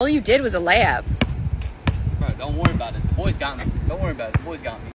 All you did was a layup. Bro, don't worry about it. The boys got me. Don't worry about it. The boys got me.